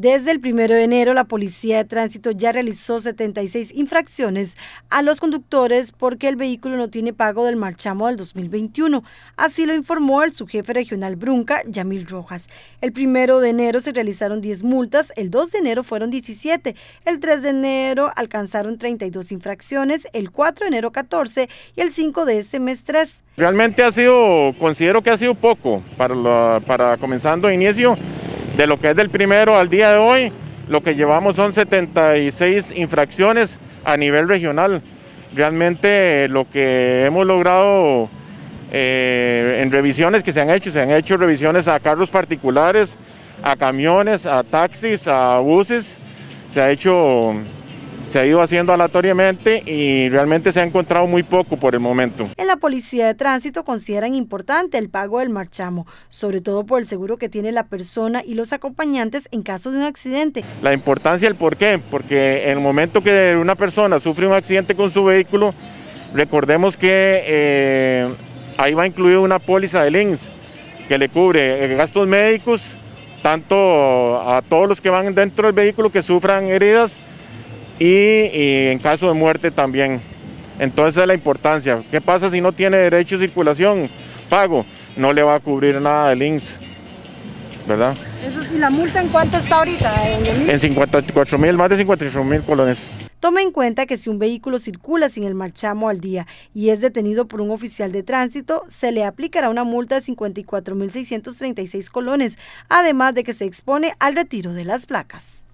Desde el 1 de enero, la Policía de Tránsito ya realizó 76 infracciones a los conductores porque el vehículo no tiene pago del marchamo del 2021. Así lo informó el subjefe regional Brunca, Yamil Rojas. El 1 de enero se realizaron 10 multas, el 2 de enero fueron 17, el 3 de enero alcanzaron 32 infracciones, el 4 de enero 14 y el 5 de este mes 3. Realmente ha sido, considero que ha sido poco para, para comenzando inicio de lo que es del primero al día de hoy, lo que llevamos son 76 infracciones a nivel regional. Realmente lo que hemos logrado eh, en revisiones que se han hecho, se han hecho revisiones a carros particulares, a camiones, a taxis, a buses, se ha hecho se ha ido haciendo aleatoriamente y realmente se ha encontrado muy poco por el momento. En la Policía de Tránsito consideran importante el pago del marchamo, sobre todo por el seguro que tiene la persona y los acompañantes en caso de un accidente. La importancia, el por qué, porque en el momento que una persona sufre un accidente con su vehículo, recordemos que eh, ahí va incluida una póliza de links que le cubre eh, gastos médicos, tanto a todos los que van dentro del vehículo que sufran heridas, y, en caso de muerte también. Entonces la importancia. ¿Qué pasa si no tiene derecho de circulación? Pago. No le va a cubrir nada del INSS. ¿Verdad? ¿Y la multa en cuánto está ahorita? En 54 mil, más de 58 mil colones. Tome en cuenta que si un vehículo circula sin el marchamo al día y es detenido por un oficial de tránsito, se le aplicará una multa de 54.636 colones, además de que se expone al retiro de las placas.